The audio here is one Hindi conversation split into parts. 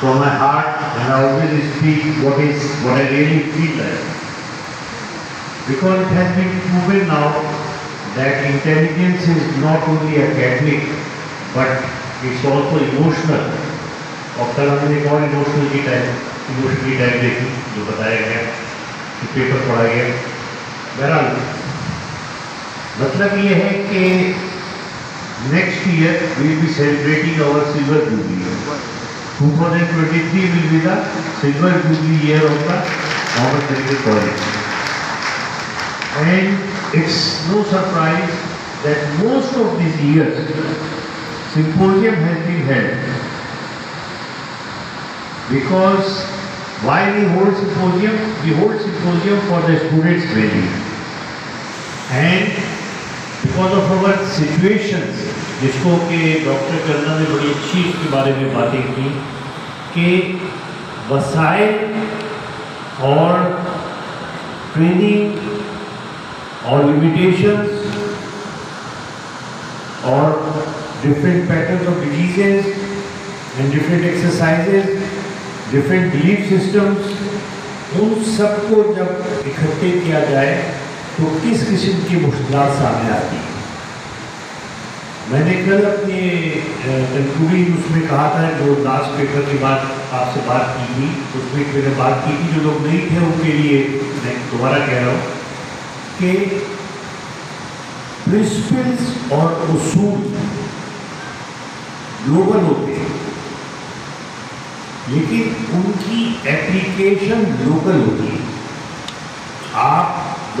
from my heart and I always speak what is what I really feel like. Because it has been proven now that intelligence is not only academic but it's also emotional. कल हमने एक और इमोशनल की टाइप इमोशनली टाइप देखी जो बताया गया कि पेपर पढ़ा गया बहरहाल मतलब ये है कि next year will be celebrating our silver jubilee 2023 will be the silver jubilee year of the Mohammed Medical College. And it's no surprise that most of these years symposium has been held. Because why we hold symposium? We hold symposium for the students' well And because of our situations, जिसको कि डॉक्टर करना ने बड़ी अच्छी इसके बारे में बातें की कि वसाइल और ट्रेनिंग और लिमिटेशंस और different pattern of diseases and different exercises different belief systems उन सबको जब इकट्ठे किया जाए तो किस किस्म की मुश्किल सामने आती हैं? मैंने कल अपने कंक्लूडिंग उसमें कहा था, जो लास्ट पेपर के बाद आपसे बात की थी, उसमें मैंने बात की थी, जो लोग नहीं थे उनके लिए मैं दोबारा कह रहा हूँ कि प्रिंसिपल्स और उसूल ग्लोबल होते हैं, लेकिन उनकी एप्लीकेशन लोकल होती है।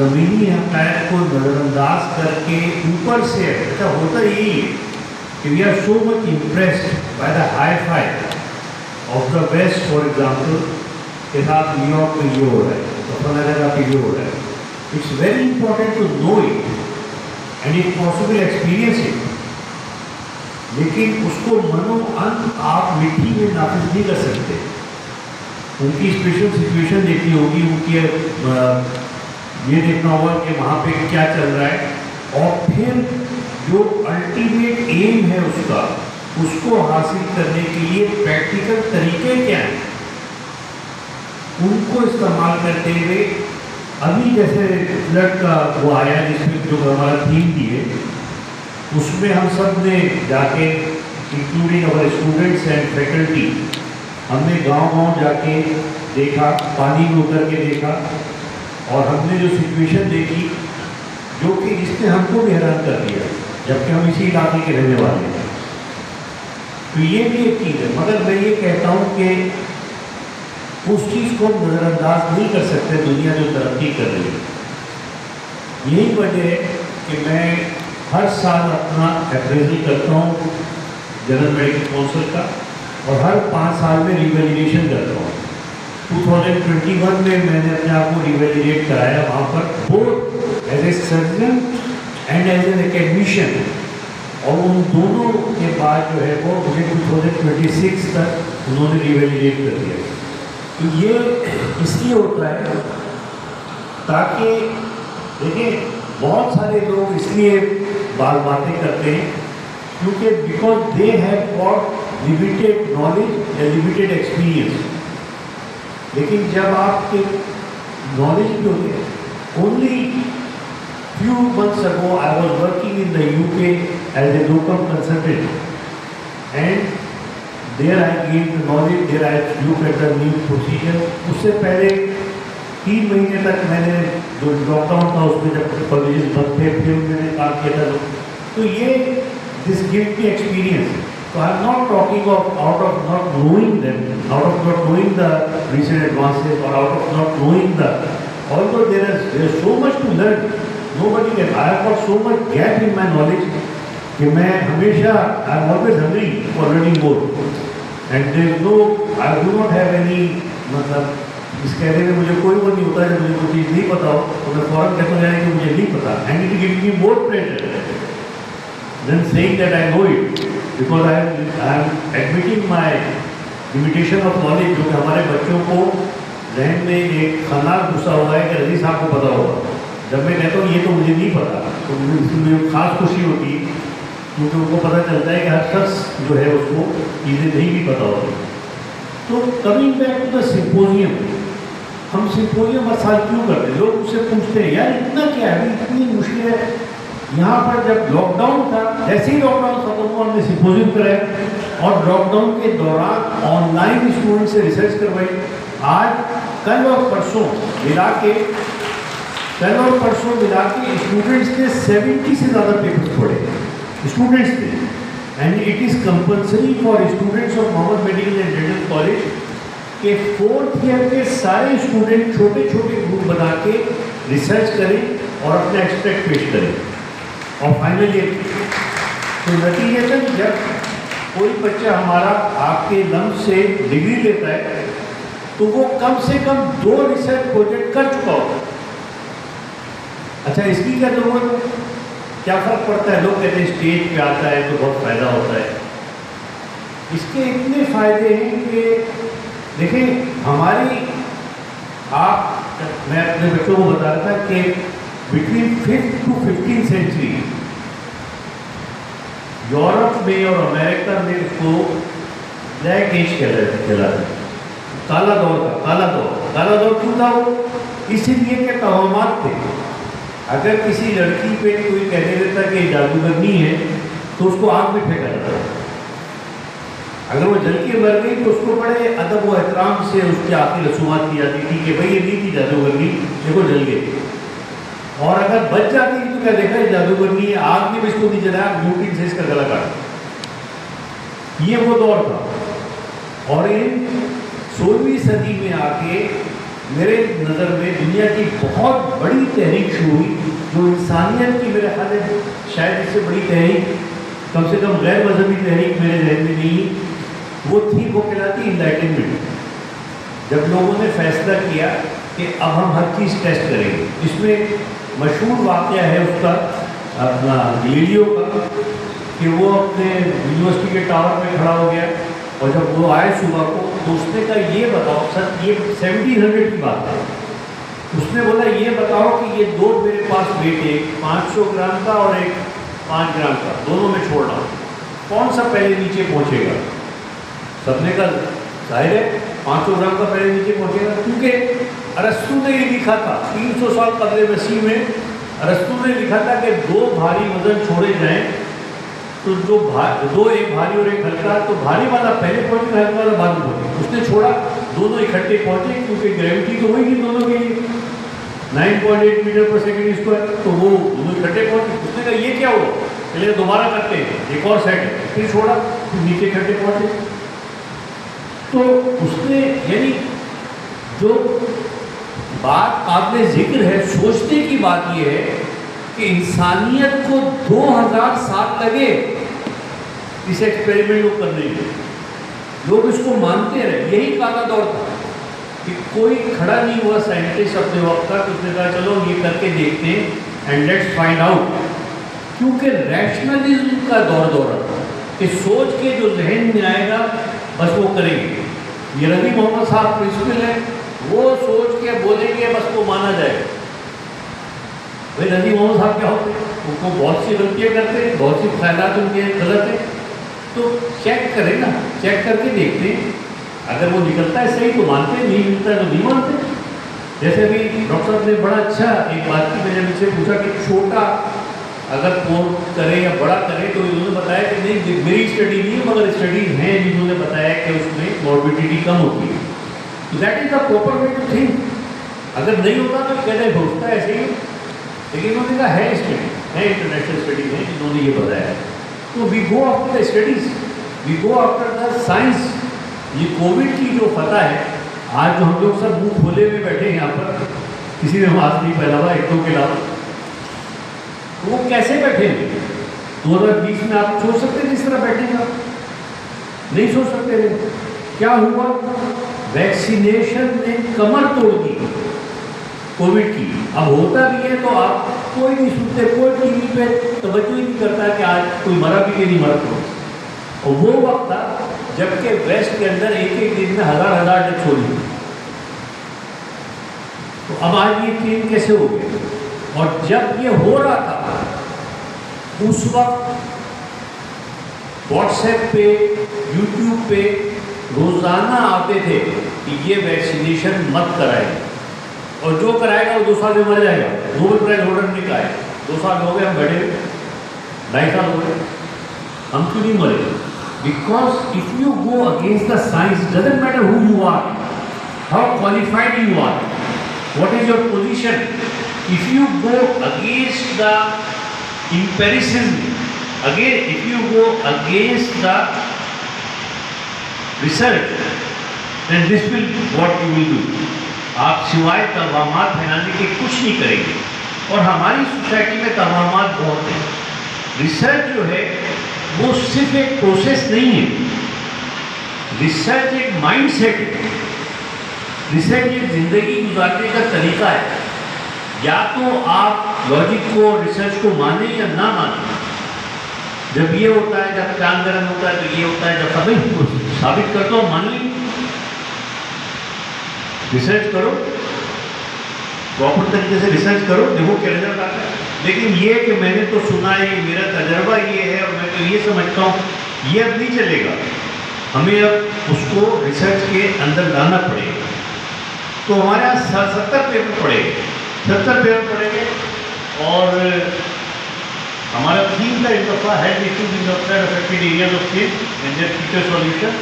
ज़मीनी हकायत को नज़रअंदाज करके ऊपर से अच्छा होता यही है कि we are so much impressed by the hi fi of the west for example के साथ न्यूयॉर्क में ये हो रहा है जगह पे ये हो रहा है। It's very important to know it and if possible experience it लेकिन उसको मनो अंत आप मिट्टी में नाफिज नहीं कर सकते। उनकी स्पेशल सिचुएशन देखनी होगी, उनकी ये देखना होगा कि वहाँ पे क्या चल रहा है। और फिर जो अल्टीमेट एम है उसका, उसको हासिल करने के लिए प्रैक्टिकल तरीके क्या हैं? उनको इस्तेमाल करते हुए, अभी जैसे फ्लड का वो आया जिसमें जो हमारा थीम दिए उसमें हम सबने जाके including our students and faculty हमने गांव-गांव जाके देखा, पानी में उतर के देखा और हमने जो सिचुएशन देखी, जो कि इसने हमको भी हैरान कर दिया, जबकि हम इसी इलाके के रहने वाले हैं। तो ये भी एक चीज़ है। मगर मैं ये कहता हूँ कि उस चीज़ को नज़रअंदाज नहीं कर सकते, दुनिया जो तरक्की कर रही है। यही वजह है कि मैं हर साल अपना अप्रेजल करता हूँ जनरल मेडिकल काउंसिल का, और हर पाँच साल में रिवेलिडेशन करता हूँ। 2021 में मैंने अपने आप को रिवेलिडेट कराया वहाँ पर both as a surgeon and as an academician और उन दोनों के बाद जो है वो मुझे 2026 तक उन्होंने रिवेलिडेट कर दिया। तो ये इसलिए होता है ताकि, देखिए, बहुत सारे लोग इसलिए बाल बातें करते हैं, क्योंकि because they have got limited knowledge या लिमिटेड एक्सपीरियंस लेकिन जब आपके नॉलेज भी होते हैं only few months ago I was working in the U K as a local consultant and there I gain the knowledge there I ate the new procedure उससे पहले तीन महीने तक मैंने जो लॉकडाउन था, उसमें जब कॉलेज बंद थे, फिर मैंने काम किया था। तो ये this give me experience So I am not talking of out of not knowing them, out of not knowing the recent advances or out of not knowing the, although there is, there is so much to learn, nobody can, I have got so much gap in my knowledge कि मैं हमेशा I am always hungry for learning more and there no I do not have any मतलब इस कहने में मुझे कोई वो नहीं होता है मुझे कोई चीज़ नहीं पता हो तो मैं फ़ौरन कहता जाए कि मुझे नहीं पता and it give me more pressure than saying that I know it because I I am admitting my limitation of knowledge जो कि हमारे बच्चों को जहन में एक खनार गुस्सा हुआ है कि रज़ी साहब को पता होगा। जब मैं कहता हूँ, ये तो मुझे नहीं पता तो मुझे खास खुशी होती क्योंकि उनको पता चलता है कि हर शख्स जो है उसको चीज़ें नहीं भी पता होती। तो coming back to the symposium हम सिम्पोजियम हर साल क्यों करते हैं? लोग उससे पूछते हैं, यार, इतना क्या है? इतनी मुश्किल है। यहाँ पर जब लॉकडाउन था जैसे ही लॉकडाउन खत्म हुआ हमने सिम्पोजियम कराया और लॉकडाउन के दौरान ऑनलाइन स्टूडेंट से रिसर्च करवाई। आज, कल और परसों मिला के, कल और परसों मिला के स्टूडेंट्स ने सेवेंटी से ज़्यादा पेपर पढ़े स्टूडेंट्स ने and it is compulsory for students of Mohammad medical and dental college के फोर्थ ईयर के सारे स्टूडेंट छोटे छोटे ग्रुप बना के रिसर्च करें और अपना एक्सपेक्ट पेश करें। और फाइनली तो नतीजतन जब कोई बच्चा हमारा आपके लम से डिग्री लेता है तो वो कम से कम दो रिसर्च प्रोजेक्ट कर चुका होगा अच्छा इसकी क्या ज़रूरत है? क्या फ़र्क पड़ता है? लोग कहते हैं स्टेज पे आता है तो बहुत फ़ायदा होता है। इसके इतने फ़ायदे हैं कि देखिए, हमारी, आप, मैं अपने बच्चों को बता रहा था कि between fifth to fifteen century Europe में और अमेरिका में उसको ब्लैक एज कहलाते काला दौर का, काला दौर काला दौर क्यों था वो? इसीलिए के तोहमात थे। अगर किसी लड़की पे कोई कहने देता कि जादूगरनी है तो उसको आग में फेंका जाता अगर वो जल के मर गई तो उसको बड़े अदब व एहतराम से उसकी आखिरी रसूमात की जाती थी कि भाई ये नहीं थी जादूगरनी देखो जल गई। और अगर बच जाती है तो क्या देखा ये जादूगरनी है, आग ने भी इसको नहीं जलाया म्यूटिन से इसका गला काट ये वो दौर था। और इन सोलहवीं सदी में आके मेरे नज़र में दुनिया की बहुत बड़ी तहरीक शुरू हुई, जो इंसानियत की मेरे ख्याल है शायद इससे बड़ी तहरीक, कम से कम गैर मजहबी तहरीक मेरे जहन में नहीं, वो थी वो कहलाती इंलाइटनमेंट जब लोगों ने फैसला किया कि अब हम हर चीज़ टेस्ट करेंगे इसमें मशहूर वाक़ है उसका, अपना गलीलियो का, कि वो अपने यूनिवर्सिटी के टावर में खड़ा हो गया और जब वो आए सुबह को तो उसने कहा, ये बताओ, सर, ये सेवनटीन हंड्रेड की बात है। उसने बोला, ये बताओ कि ये दो मेरे पास वेट पाँच सौ ग्राम का और एक पाँच ग्राम का, दोनों में छोड़ रहा कौन सा पहले नीचे पहुँचेगा? सबने का ज़ाहिर है, पाँच सौ ग्राम का पहले नीचे क्योंकि अरस्तु ने ये लिखा था, तीन सौ साल कदरे मसीह में, अरस्तु ने लिखा था कि दो भारी वज़न छोड़े जाएँ तो जो भार दो एक भारी और एक हल्का तो भारी वाला पहले पहुँचे हल्का वाला बाद में पहुँचे उसने छोड़ा, दोनों इकट्ठे पहुँचे, क्योंकि ग्रेविटी तो हुई नहीं दोनों के। लिए nine point eight metre per second square तो वो दोनों इकट्ठे पहुँचे। उसने कहा, ये क्या हुआ? पहले दोबारा करते हैं, एक और सेट फिर छोड़ा, फिर नीचे इकट्ठे पहुँचे। तो उसने, यानी जो बात आपने ज़िक्र है, सोचने की बात यह है कि इंसानियत को 2000 साल लगे। इस एक्सपेरिमेंट को करने के लोग इसको मानते रहे यही काला दौर था कि कोई खड़ा नहीं हुआ साइंटिस्ट अपने वक्त तक उसने कहा, चलो, ये करके देखते हैं एंड लेट्स फाइंड आउट क्योंकि रैशनलिज्म का दौर दौरा था कि सोच के जो जहन में आएगा, बस वो करेंगे। ये रवि मोहम्मद साहब प्रिंसिपल है। वो सोच के बोलेंगे बस वो माना जाएगा भाई, नदी मोहम्मद साहब क्या होते उनको बहुत सी गलतियाँ करते हैं, बहुत सी ख्याल उनके गलत है। तो चेक करें ना चेक करके देखते हैं। अगर वो निकलता है सही तो मानते हैं, नहीं मिलता है तो नहीं मानते जैसे अभी डॉक्टर साहब ने बड़ा अच्छा एक बात की, मैंने मुझसे पूछा कि छोटा अगर फ़ोन करे या बड़ा करे तो इन्होंने बताया कि नहीं, मेरी स्टडी नहीं है, मगर स्टडी हैं जिन्होंने बताया कि उसमें मॉर्बिडिटी कम होती है। That is the proper way to think अगर नहीं होता तो कहते होता है ऐसे ही लेकिन उन्होंने कहा, है स्टडी है इंटरनेशनल स्टडी है जिन्होंने ये बताया। तो we go after the studies we go after the science ये कोविड की जो फतह है, आज जो हम लोग सब मुँह खोले हुए बैठे हैं यहाँ पर। किसी ने मास्क नहीं पहना हुआ एक दो के अलावा। तो वो कैसे बैठे दो हज़ार बीस में आप सोच सकते जिस तरह बैठेगा नहीं सोच सकते क्या हुआ? वैक्सीनेशन ने कमर तोड़ दी। कोविड की। अब होता भी है तो आप कोई नहीं सुनते, कोई टीवी पे तवज्जो ही नहीं करता कि आज कोई मरा भी कि नहीं मरा तो। और वो वक्त था, जबकि वेस्ट के अंदर एक एक दिन में हज़ार हज़ार डेथ हो रही तो अब आज ये चेंज कैसे हो गई? और जब ये हो रहा था, उस वक्त व्हाट्सएप पे, यूट्यूब पे रोज़ाना आते थे कि ये वैक्सीनेशन मत कराए। और जो कराएगा वो दो साल में मर जाएगा। नोबेल प्राइज होल्डर ने कहा है, दो साल हो गए, हम बैठे ढाई साल हो गए। हम क्यों नहीं मरे? Because if you go against the science doesn't matter who you are how qualified you are what is your position if you go against the empiricism, again, if you go against the research, then this will what you will do. आप सिवाय तवाम फैलाने के कुछ नहीं करेंगे। और हमारी सोसाइटी में तवाम बहुत हैं। रिसर्च जो है, वो सिर्फ़ एक प्रोसेस नहीं है। रिसर्च एक माइंड सेट है। रिसर्च एक ज़िंदगी गुजारने का तरीका है। या तो आप लॉजिक को रिसर्च को माने या ना माने। जब ये होता है, जब चाँद गर्म होता है तो ये होता है, जब सभी साबित कर दो मान ली। रिसर्च करो। प्रॉपर तरीके से रिसर्च करो, देखो क्या रिज़ल्ट आता है। लेकिन ये कि मैंने तो सुना है, मेरा तजर्बा ये है, और मैं तो ये समझता हूँ, ये अब नहीं चलेगा। हमें अब उसको रिसर्च के अंदर लाना पड़ेगा। तो हमारे यहाँ सत्तर पेपर पड़ेंगे सत्तर पेपर पड़ेंगे और हमारा थीम का इस दफ़ा है issues in affected areas of state and their future solution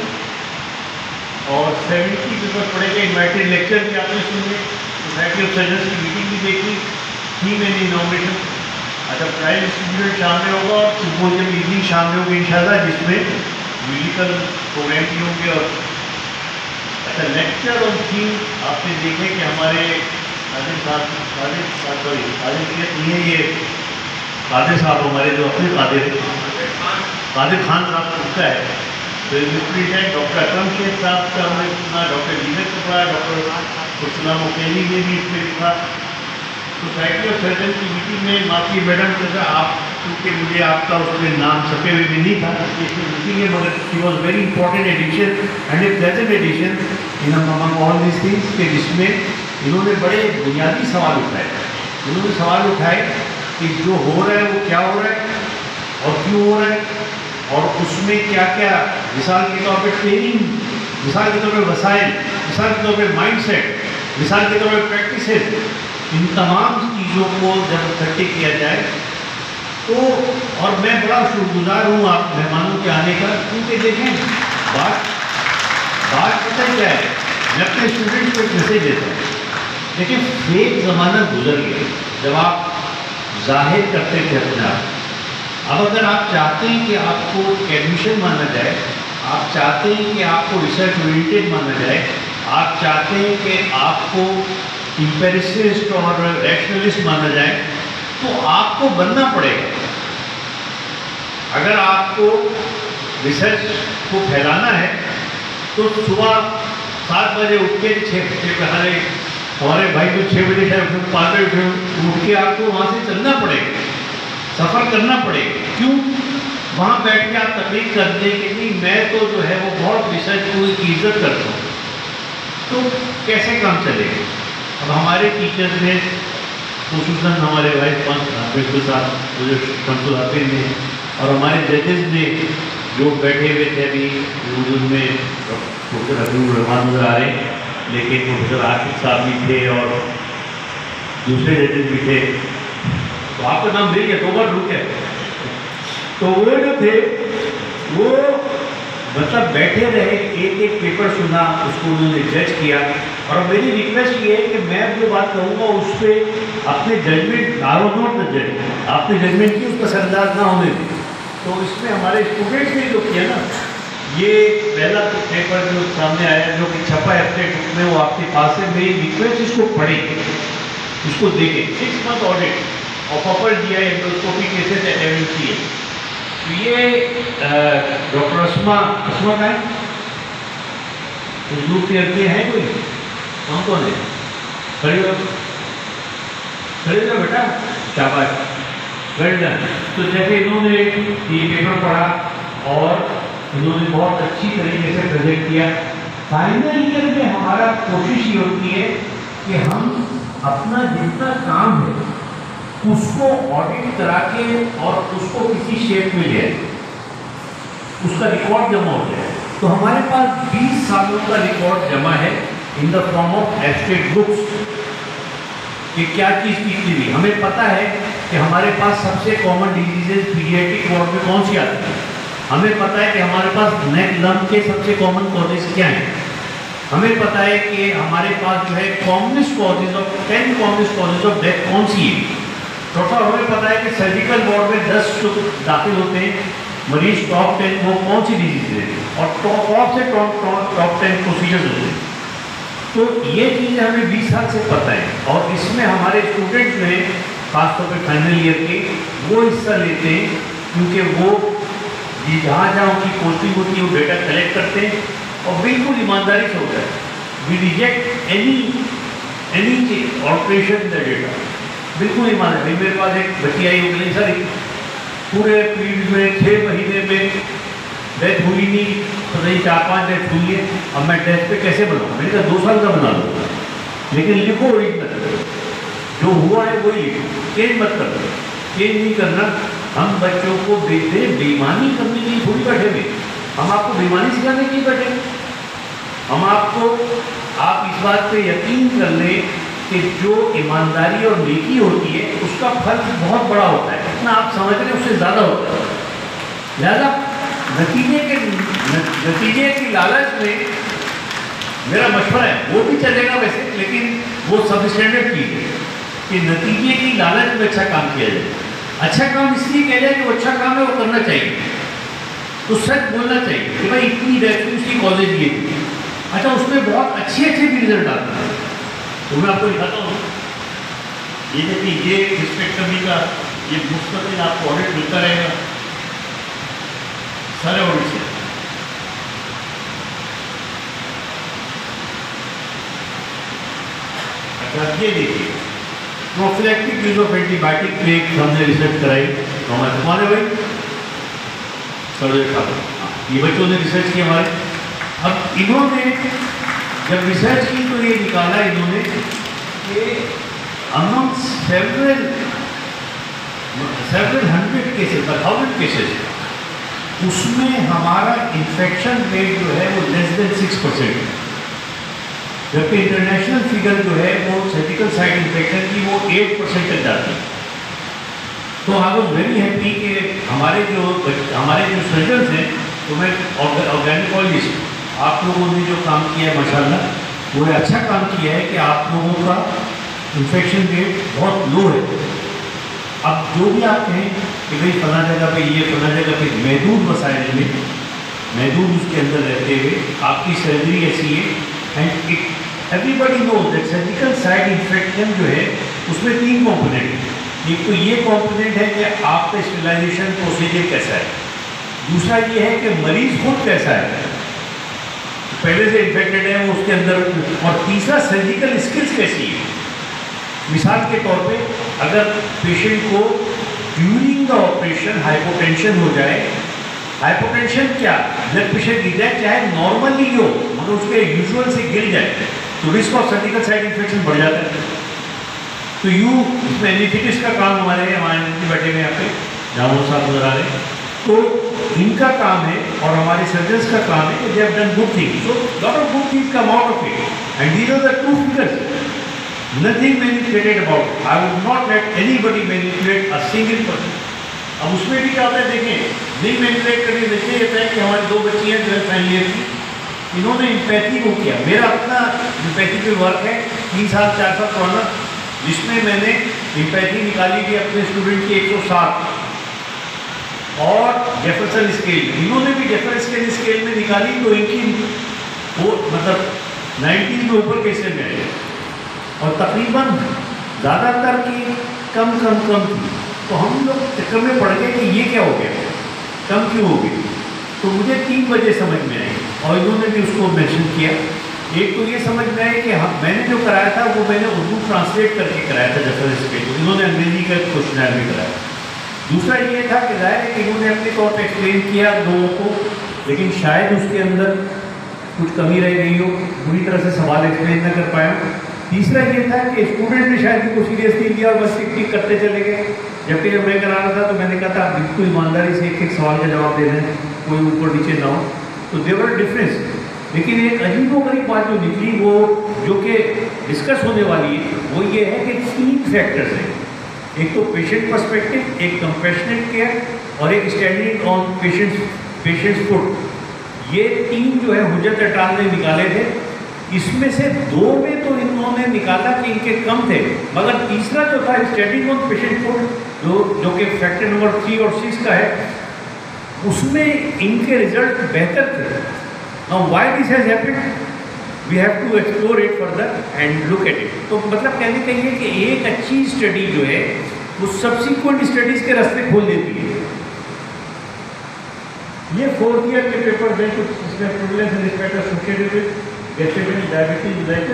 और सेवेंटी पेपर पड़ेंगे इन्वाइटेड लेक्चर भी आपने सुने सोसाइटी ऑफ़ सर्जन की मीटिंग भी देखी थीम एंड इनोवेशन अच्छा प्राइज डिस्ट्रीब्यूटेड शाम में होगा और सिम्पोजियम इवनिंग शाम में होगी इंशाल्लाह जिसमें म्यूजिकल प्रोग्राम भी होंगे और अच्छा लेक्चर और थीम आपने देखे कि हमारे कादिर साहब कादिर सॉरी कादिर नहीं है ये कादिर साहब हमारे जो अपने कादिर कादिर खान साहब उसका है। तो रिप्रेजेंट डॉक्टर अक्रम शेख साहब का हमने सुना, डॉक्टर जीनत कपड़ा डॉक्टर खुशलाम मुकेली ने भी इसमें लिखा। सोसाइटी ऑफ़ सर्जन की मीटिंग में माफ़ी मैडम जैसा आप क्योंकि मुझे आपका उसमें नाम छपे हुए भी नहीं था। है, मगर she was very important addition and a pleasant addition in among all this things के जिसमें इन्होंने बड़े बुनियादी सवाल उठाए। इन्होंने सवाल उठाए कि जो हो रहा है, वो क्या हो रहा है और क्यों हो रहा है और उसमें क्या क्या मिसाल के तौर पर ट्रेनिंग मिसाल के तौर पर वसाइल मिसाल के तौर पर माइंड सेट मिसाल के तौर पर प्रैक्टिस इन तमाम चीज़ों को जब इकट्ठे किया जाए तो और मैं बड़ा शुक्रगुजार हूँ आप मेहमानों के आने का, क्योंकि देखें, बात बात पता क्या है, मैं अपने स्टूडेंट्स को एक मैसेज देता हूँ। देखिए फेक ज़माना गुजर गया। जब आप ज़ाहिर करते थे अपने आप। अब अगर आप चाहते हैं कि आपको एडमिशन माना जाए, आप चाहते हैं कि आपको रिसर्च ओरिएंटेड माना जाए, आप चाहते हैं कि आपको इंपेरिसिस्ट और रैशनलिस्ट माना जाए तो आपको बनना पड़ेगा। अगर आपको रिसर्च को फैलाना है तो सुबह सात बजे उठ के छः बजे हमारे भाई को छः बजे शायद पाँच बजे उठ के आपको वहाँ से चलना पड़ेगा। सफ़र करना पड़ेगा। क्यों? वहाँ बैठ के आप तकलीफ़ कर दें कि नहीं मैं तो जो है वो बहुत रिसर्च को की इज़्ज़त करता हूँ। तो कैसे काम चलेगा? अब हमारे टीचर्स ने खसूस हमारे वाइस प्रिंसिपल साहब, जो शमसुल हाफिज ने और हमारे जजेस ने जो बैठे हुए थे अभी में प्रोफेसर हबीब रहमान नज़र आ रहे लेकिन प्रोफेसर आशिफ साहब भी थे और दूसरे जजेस भी थे। तो आपका नाम नहीं है तो रुके तो वो जो थे, वो मतलब बैठे रहे एक एक पेपर सुना, उसको उन्होंने जज किया। और मेरी रिक्वेस्ट ये है कि मैं जो बात कहूँगा, उस पर अपने जजमेंट आरो नॉट द जज आपने जजमेंट की उसका सरदार ना होने दें। तो इसमें हमारे स्टूडेंट्स ने जो किया ना ये पहला तो पेपर जो सामने आया, जो कि छपा है अपने बुक में, वो आपके पास है। मेरी रिक्वेस्ट इसको पढ़ें। इसको देखें। सिक्स मंथ ऑडिट और प्रॉपर दिया एंडोस्कोपी केसेस एट एम है तो ये डॉक्टर अस्मा अस्मा का है? तो ग्रुप क्लियर किए हैं कोई? कौन कौन है? खड़ी हो। खड़ी हो बेटा। शाबाश। वेल डन तो जैसे इन्होंने ये पेपर पढ़ा और इन्होंने बहुत अच्छी तरीके से प्रेजेंट किया। फाइनल ईयर में हमारा कोशिश ये होती है कि हम अपना जितना काम है, उसको ऑडिट करा के और उसको किसी शेप में ले उसका रिकॉर्ड जमा हो जाए। तो हमारे पास 20 सालों का रिकॉर्ड जमा है in the form of estate books कि क्या चीज़ कितनी हुई? हमें पता है कि हमारे पास सबसे कॉमन डिजीजेज पीडियाट्रिक वार्ड में कौन सी आती है? हमें पता है कि हमारे पास नेक लम के सबसे कॉमन कॉजेज क्या हैं? हमें पता है कि हमारे पास जो है commonest causes of ten commonest causes of death कौन सी है? डॉक्टर हमें पता है कि सर्जिकल वार्ड में दस जो दाखिल होते हैं। मरीज़ टॉप टेन वो कौन सी डिज़ीज़ है? और टॉप ऑफ़ से टॉप टॉप टेन प्रोसीजर्स होते हैं। तो ये चीज़ें हमें 20 साल से पता है। और इसमें हमारे स्टूडेंट्स में खासतौर पर फाइनल ईयर के, वो हिस्सा लेते हैं, क्योंकि वो जी जहाँ जहाँ उनकी पोस्टिंग होती है, वो डेटा कलेक्ट करते हैं और बिल्कुल ईमानदारी से होता है। We reject any any operation the data बिल्कुल ईमानदारी। मेरे पास एक बच्ची आई हो गई सर, पूरे पीरियड में छः महीने में डेथ हुई नहीं तो नहीं, चार पाँच डेथ हुई है अब मैं डेथ पे कैसे बनाऊँ? मैंने कहा, दो साल का बना लो लेकिन लिखो ओरिजिनल जो हुआ है, वही लिखो। चेंज मत कर दो चेंज नहीं करना। हम बच्चों को बेटे बेईमानी करने के लिए थोड़ी बैठे हुए हम आपको बेईमानी सिखाने के लिए बैठे हम आपको, आप इस बात पे यकीन कर लें कि जो ईमानदारी और नेकी होती है, उसका फल बहुत बड़ा होता है। जितना आप समझ रहे उससे ज़्यादा होता है। लिहाजा, नतीजे के, नतीजे की लालच में मेरा मशवरा है, वो भी चलेगा वैसे, लेकिन वो सब स्टैंडर्ड चीज़ है कि नतीजे की लालच में अच्छा काम किया जाए। अच्छा काम इसलिए किया जाए कि वो अच्छा काम है, वो करना चाहिए। तो सच बोलना चाहिए कि भाई इतनी डेथ उसकी कॉलेज ये थी अच्छा उसमें बहुत अच्छे अच्छे भी रिज़ल्ट आते हैं। तो मैं आपको दिखाता हूँ। ये देखिए, ये इंस्पेक्टर का, ये मुस्तकिल आपको ऑडिट मिलता रहेगा। सारे ऑडिट से अच्छा ये देखिए। प्रोफिलेक्टिक यूज़ ऑफ़ एंटीबायोटिक पे एक हमने रिसर्च कराई। तो हमारे तुम्हारे भाई? सर्वेश साहब ये बच्चों ने रिसर्च की हमारे। अब इन्होंने जब रिसर्च की तो ये निकाला इन्होंने कि among several several hundred cases thousand cases उसमें हमारा इन्फेक्शन रेट जो है वो लेस देन सिक्स परसेंट है जबकि इंटरनेशनल फिगर जो है, वो सर्जिकल साइड इन्फेक्शन की वो एट परसेंट तक जाती है। तो आई वॉज़ वेरी हैप्पी कि हमारे जो हमारे जो सर्जन्स हैं तो मैं ऑर्गेनिकोलॉजिस्ट आप लोगों ने जो काम किया है माशाल्लाह वो अच्छा काम किया है कि आप लोगों का इन्फेक्शन रेट बहुत लो है। अब जो भी आप कहें कि भाई फला जगह पे ये, फला जगह पे, महदूद वसाइल में, महदूद उसके अंदर रहते हुए आपकी सर्जरी ऐसी है and it everybody know that surgical side infection जो है, उसमें तीन कंपोनेंट है। एक तो ये कॉम्पोनेंट है कि आपका स्टेलाइजेशन प्रोसीजर कैसा है। दूसरा ये है कि मरीज़ खुद कैसा है। पहले से इन्फेक्टेड है, वो उसके अंदर और तीसरा सर्जिकल स्किल्स कैसी है। मिसाल के तौर पे, अगर पेशेंट को ड्यूरिंग द ऑपरेशन हाइपोटेंशन हो जाए हाइपोटेंशन क्या? ब्लड प्रेशर गिर जाए चाहे नॉर्मली हो मगर उसके यूजुअल से गिर जाए। तो risk of surgical side infection बढ़ जाता है। तो यू इसमें का काम हमारे हमारे बैठे हुए यहाँ पे जामुन साहब नज़र आ रहे हैं। तो इनका काम है और हमारे सर्जन्स का काम है they have done good thing so lot of good things come out of it and these are the two figures nothing manipulated about it. I would not let anybody manipulate a single person. अब उसमें भी क्या होता है, देखें, नहीं मैनिपुलेट करके देखिए ये है कि हमारी दो बच्ची हैं जो है ईयर की इन्होंने इम्पैथी को किया। मेरा अपना इम्पैथी पे वर्क है। तीन साल, चार साल पुराना, जिसमें मैंने इम्पैथी निकाली थी अपने स्टूडेंट की एक सौ सात और जेफरसन स्केल इन्होंने भी जेफरसन स्केल में निकाली तो इनकी वो मतलब नाइन्टीज के ऊपर कैसे में आए? और तकरीबन ज़्यादातर की कम कम कम थी। तो हम लोग चक्कर में पड़ गए कि ये क्या हो गया? कम क्यों हो गई तो मुझे तीन बजे समझ में आई और इन्होंने भी उसको मैंशन किया। एक तो ये समझ में आया कि हम मैंने जो कराया था, वो मैंने उर्दू ट्रांसलेट करके कराया था ज़फ़र पे इन्होंने अंग्रेज़ी का क्वेश्चन भी कराया। दूसरा ये था कि ज़ाहिर है कि इन्होंने अपने तौर पर एक्सप्लेन किया लोगों को, लेकिन शायद उसके अंदर कुछ कमी रह गई हो। पूरी तरह से सवाल एक्सप्लेन न कर पाया। तीसरा ये था कि स्टूडेंट ने शायद इनको सीरियसली लिया और बस टिक टिक करते चले गए। जबकि जब मैं करा रहा था तो मैंने कहा था बिल्कुल ईमानदारी से एक एक सवाल का जवाब दे दें, कोई ऊपर नीचे ना हो। तो देवर डिफरेंस लेकिन एक अजीबो गरीब बात जो निकली, वो जो कि डिस्कस होने वाली है वो ये है कि तीन फैक्टर्स हैं। एक तो पेशेंट पर्सपेक्टिव एक कंपेशनेट केयर और एक standing on patient patients foot ये तीन जो है हुजत अटाल ने निकाले थे। इसमें से दो में तो इन्होंने निकाला कि इनके कम थे, मगर तीसरा जो था स्टैंडिंग ऑन पेशेंट फुट जो जो कि फैक्टर नंबर थ्री और सिक्स का है उसमें इनके रिज़ल्ट बेहतर थे Now, why this has happened? We have to explore it further and look at it. तो मतलब कहने का कि एक अच्छी स्टडी जो है, वो सब्सिक्वेंट स्टडीज़ के रास्ते खोल देती है ये फोर्थ ईयर के पेपर हैं कुछ इसमें prevalence and respect associated with diabetes like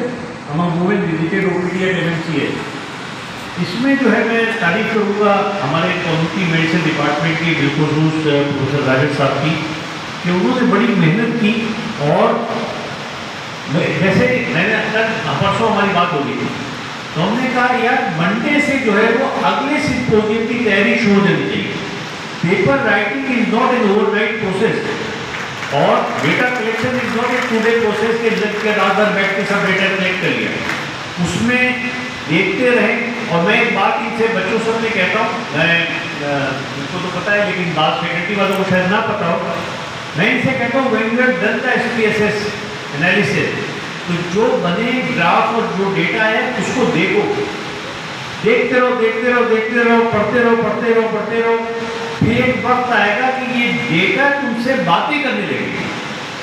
among women visited OPD at MMCH इसमें जो है, मैं तारीफ़ करूँगा हमारे कम्युनिटी मेडिसिन डिपार्टमेंट की बिलखसूस प्रोफेसर राजद साहब की, कि उन्होंने बड़ी मेहनत की और जैसे मैंने कल परसों हमारी बात हो गई थी। तो हमने कहा, यार मंडे से जो है, वो अगले सिंपोजियम की तैयारी शुरू हो जानी चाहिए। Paper writing is not an overnight process और data collection is not a two day process के भर बैठ के सब डेटा कलेक्ट कर लिया। उसमें देखते रहें और मैं एक बात इनसे बच्चों सबने कहता हूँ, मैं उनको तो पता है, लेकिन बात फैकल्टी वालों को शायद ना पता हो। मैं इनसे कहता हूँ when you done the S P S S analysis तो जो बने ग्राफ और जो डेटा है, उसको देखो। देखते रहो देखते रहो देखते रहो, पढ़ते रहो पढ़ते रहो पढ़ते रहो। फिर एक वक्त आएगा कि ये डेटा तुमसे बातें करने लगेगी।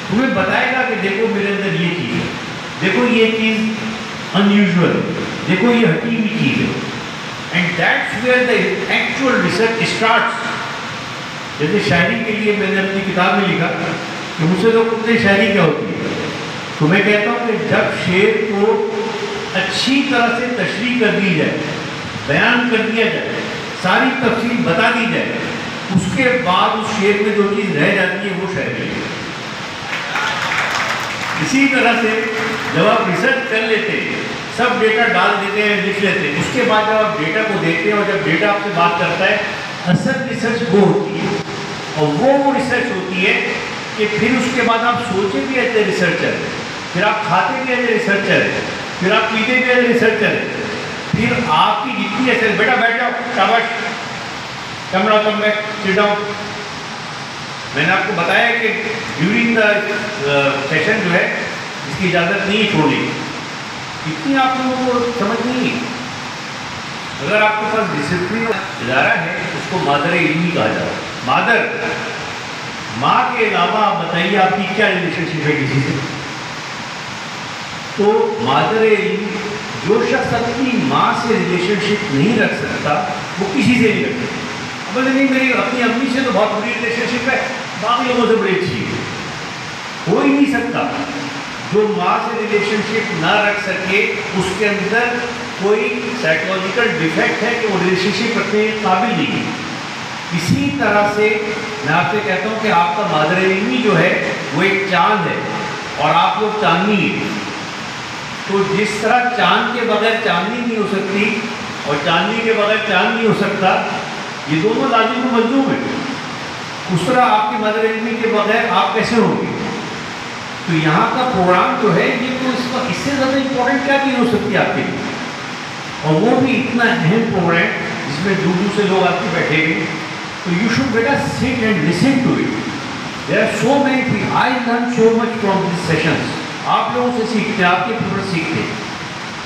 तुम्हें बताएगा कि देखो मेरे अंदर ये चीज़ है। देखो ये चीज़ अनयूजल देखो ये हटी हुई चीज़ है। And that's where the actual research start जैसे शायरी के लिए मैंने अपनी किताब में लिखा कि मुझसे लोग तो पूछते शायरी क्या होती है? तो मैं कहता हूँ कि जब शेर को अच्छी तरह से तशरी कर दी जाए, बयान कर दिया जाए, सारी तफसील बता दी जाए, उसके बाद उस शेर में जो चीज़ रह जाती है, वो शायरी है। इसी तरह से जब आप रिसर्च कर लेते हैं, सब डेटा डाल देते हैं, लिख लेते हैं, उसके बाद जब आप डेटा को देखते हैं और जब डेटा आपसे बात करता है असल रिसर्च वो होती है और वो रिसर्च होती है कि फिर उसके बाद आप सोचे भी ए रिसर्चर फिर आप खाते भी ए रिसर्चर फिर आप पीते भी ए रिसर्चर फिर आपकी जितनी ऐसे बेटा बैठ जाओ, शाबाश, कमरा कम बैक सिट डाउन मैंने आपको बताया कि ड्यूरिंग द सेशन जो है, इसकी इजाज़त नहीं छोड़नी इतनी आप लोगों को समझ नहीं अगर आपके पास डिसिप्लिन इदारा है, उसको मादर इल्मी कहा जाता। है मादर माँ के अलावा आप बताइए, आपकी क्या रिलेशनशिप है किसी से? तो मादर इल्मी जो शख्स अपनी माँ से रिलेशनशिप नहीं रख सकता, वो किसी से नहीं रख सकता। बोले नहीं, मेरी अपनी अम्मी से तो बहुत बुरी रिलेशनशिप है। बाकी लोगों से बड़ी अच्छी है हो ही नहीं सकता जो माँ से रिलेशनशिप ना रख सके, उसके अंदर कोई साइकोलॉजिकल डिफेक्ट है कि वो रिलेशनशिप रखने के काबिल नहीं है। इसी तरह से मैं आपसे कहता हूँ कि आपका मादर इलमी जो है, वो एक चाँद है और आप लोग चांदनी है। तो जिस तरह चाँद के बगैर चांदनी नहीं हो सकती और चांदनी के बगैर चाँद नहीं हो सकता, ये दोनों लाजिम मजलूम है। तरह आपके मदर के बगैर आप कैसे होंगे? तो यहाँ का प्रोग्राम जो है, ये तो इसका इससे ज़्यादा इम्पोर्टेंट क्या चीज़ हो सकती है आपके लिए? और वो भी इतना अहम प्रोग्राम जिसमें दूर दूर से लोग आके बैठेंगे तो यू शुड बेटा sit and listen to it there are so many I learn so much from this sessions आप लोगों से सीखते हैं, आपके पेपर सीखते हैं।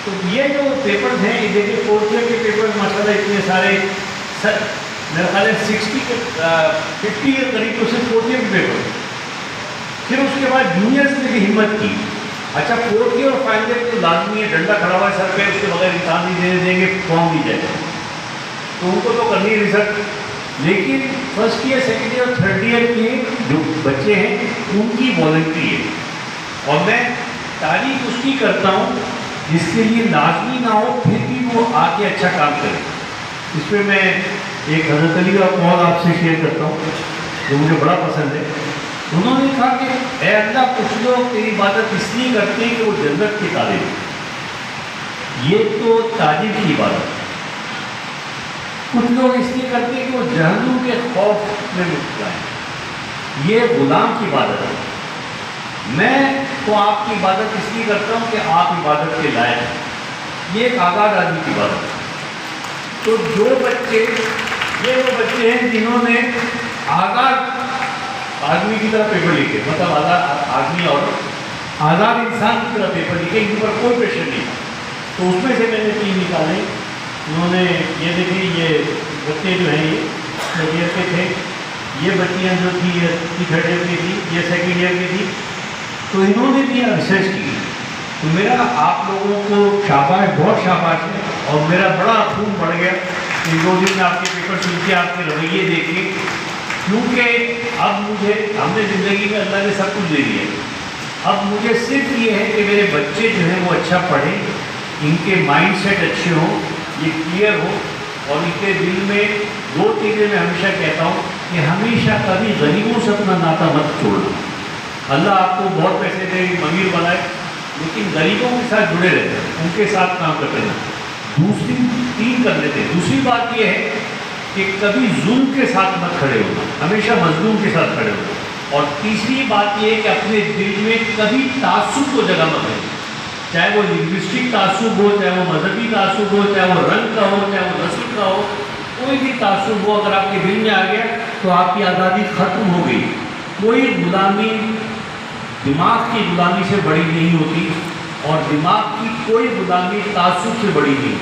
तो ये जो पेपर्स हैं देखिए फोर्थ ईयर के पेपर माशाल्लाह, इतने सारे सर मेरा ख्याल है सिक्सटी के फिफ्टी के करीब तो सिर्फ़ फोर्थ ईयर के पेपर फिर उसके बाद जूनियर्स ने भी हिम्मत की। अच्छा फोर्थ ईयर और फाइनल ईयर तो लाजमी है, डंडा खड़ा हुआ है सर पे, उसके बगैर इंसान नहीं देने देंगे फॉर्म दी जाए तो उनको तो करनी है रिसर्च लेकिन first year second year third year के जो बच्चे हैं, उनकी वॉलेंट्री है। और मैं तारीफ़ उसकी करता हूँ, जिसके लिए लाजमी ना हो, फिर भी वो आके अच्छा काम करे। इस पर मैं एक हज़रत अली का कॉल आपसे शेयर करता हूँ, जो मुझे बड़ा पसंद है। उन्होंने कहा कि अल्लाह, कुछ लोग तेरी इबादत इसलिए करते हैं कि वो जन्नत के ताले ये तो ताजिब की इबादत। कुछ लोग इसलिए करते हैं कि वो जहनुम के खौफ में मुबतला है ये गुलाम की इबादत है। मैं तो आपकी इबादत इसलिए करता हूँ कि आप इबादत के लायक। ये एक आज़ाद आदमी की इबादत है। तो जो बच्चे हैं जिन्होंने आज़ाद आदमी की तरह पेपर लिखे। मतलब आज़ाद आदमी और आज़ाद इंसान की तरह पेपर लिखे, इनके ऊपर कोई प्रेशर नहीं। तो उसमें से मैंने तीन निकाले। उन्होंने ये देखिए, ये बच्चे जो हैं, ये थर्ड ईयर के थे। ये बच्चियाँ जो थी, ये थर्ड ईयर की थी, ये सेकेंड ईयर की थी। तो इन्होंने भी रिसर्च की। तो मेरा आप लोगों को शाबाश, बहुत शाबाश है। और मेरा बड़ा खून बढ़ गया। इन दो दिन में आपके पेपर सुन के आपके रवैये देखे, क्योंकि अब मुझे, हमने ज़िंदगी में अल्लाह ने सब कुछ दे दिया। अब मुझे सिर्फ़ ये है कि मेरे बच्चे जो हैं वो अच्छा पढ़ें, इनके माइंड सेट अच्छे हों, ये क्लियर हो, और इनके दिल में, दो चीज़ें मैं हमेशा कहता हूँ कि हमेशा कभी गरीबों से अपना नाता मत छोड़ना अल्लाह आपको बहुत पैसे दे अमीर बनाए, लेकिन गरीबों के साथ जुड़े रहते हैं, उनके साथ काम करते हैं। दूसरी तीन कर लेते हैं। दूसरी बात यह है कि कभी जुल्म के साथ मत खड़े होना, हमेशा मजलूम के साथ खड़े होना। और तीसरी बात यह है कि अपने दिल में कभी तासुब को जगह मत दें चाहे वो लिंग्विस्टिक तासुब हो, चाहे वो मजहबी तासुब हो, चाहे वो रंग का हो, चाहे वो नस्ल का हो, कोई भी तासुब हो, अगर आपके दिल में आ गया तो आपकी आज़ादी ख़त्म हो गई। कोई गुलामी दिमाग की गुलामी से बड़ी नहीं होती। और दिमाग की कोई गुदामी तासुब से बड़ी नहीं।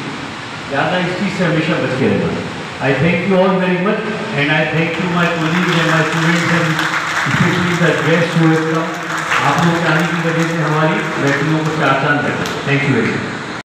ज़्यादा इस चीज़ से हमेशा बच के रहना। I thank you all very much and I thank you my colleague and my students and specially guest who आप लोग आने की वजह से हमारी बैठकों को चार चाँद थैंक यू वेरी मच